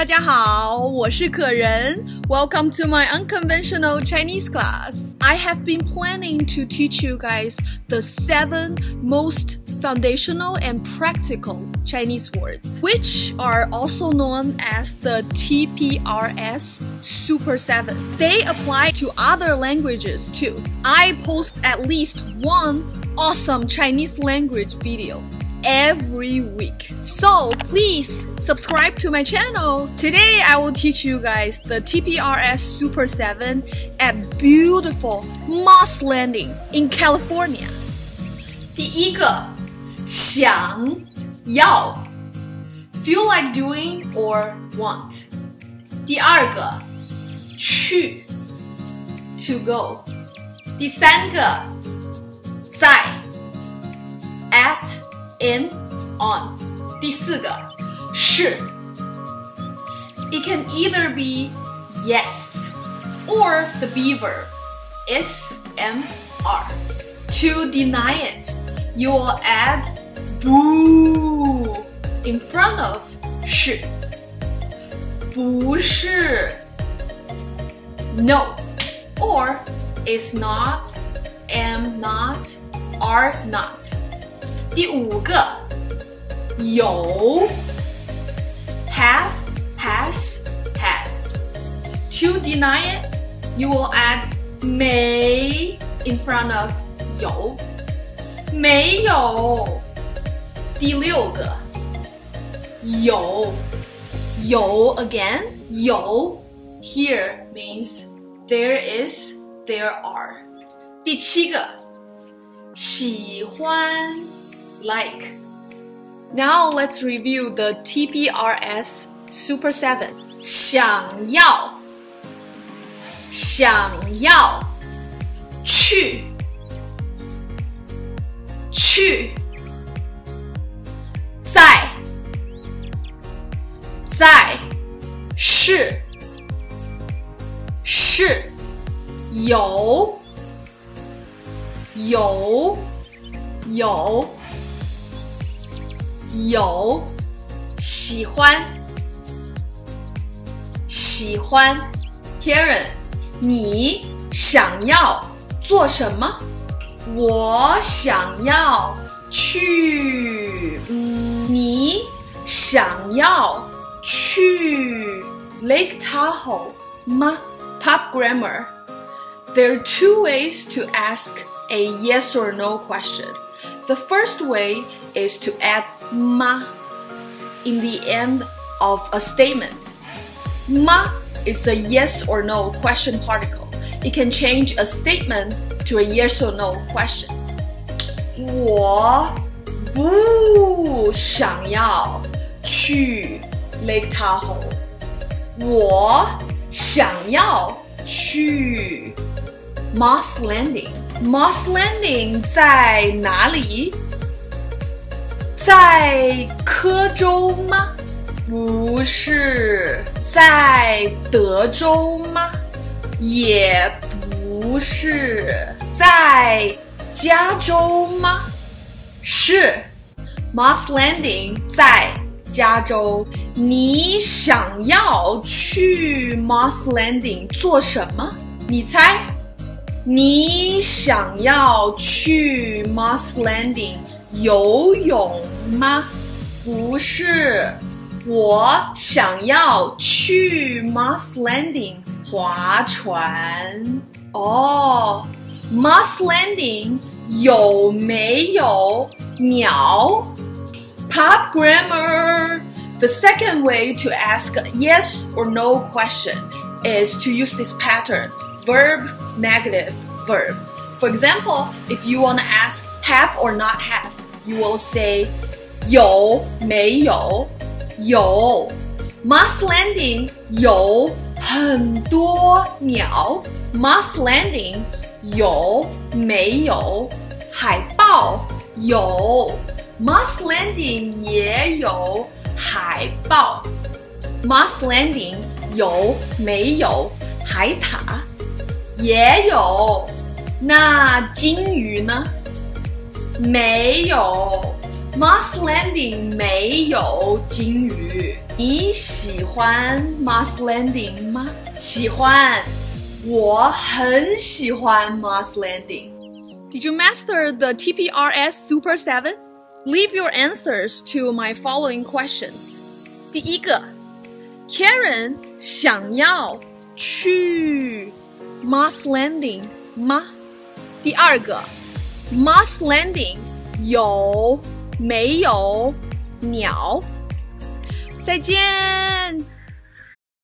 大家好，我是可人。Welcome to my unconventional Chinese class. I have been planning to teach you guys the seven most foundational and practical Chinese words, which are also known as the TPRS Super 7. They apply to other languages too. I post at least one awesome Chinese language video every week. So please subscribe to my channel. Today I will teach you guys the TPRS Super 7 at beautiful Moss Landing in California. 第一个，想要 feel like doing or want. 第二个，去 to go. 第三个，在 at in on. 第四个是 It can either be yes or the be verb is am are. To deny it, you will add boo in front of 是不是 no or is not am not are not 第五个有 have has had to deny it you will add 没 in front of 有没有第六个有有 again 有 here means there is there are 第七个喜欢 like now let's review the TPRS Super 7想要想要去去在在是是有有有 有喜欢喜欢 Karen，你想要做什么？我想要去，嗯，你想要去 Lake Tahoe 吗？Pop grammar. There are two ways to ask a yes or no question. The first way is to add ma in the end of a statement. Ma is a yes or no question particle. It can change a statement to a yes or no question. 我不想要去 Lake Tahoe. 我想要去 Moss Landing。Moss Landing 在哪里？ 在科州吗？不是。在德州吗？也不是。在加州吗？是。Moss Landing 在加州。你想要去 Moss Landing 做什么？你猜？你想要去 Moss Landing 游泳吗？不是，我想要去 Moss Landing 划船。哦，Moss Landing 有没有鸟？Pop grammar. The second way to ask a yes or no question is to use this pattern verb, negative, verb. For example, if you want to ask have or not have, you will say 有没有有 Moss Landing 有很多鸟 Moss Landing 有没有海豹有 Moss Landing 也有海豹 Moss Landing 有没有海獭？也有。那金鱼呢？没有。Moss Landing 没有金鱼。 你喜欢 Mars Landing 吗？喜欢，我很喜欢 Mars Landing。Did you master the TPRS Super 7? Leave your answers to my following questions. 第一个，Karen 想要去 Mars Landing 吗？第二个 Moss Landing 有没有鸟？再见。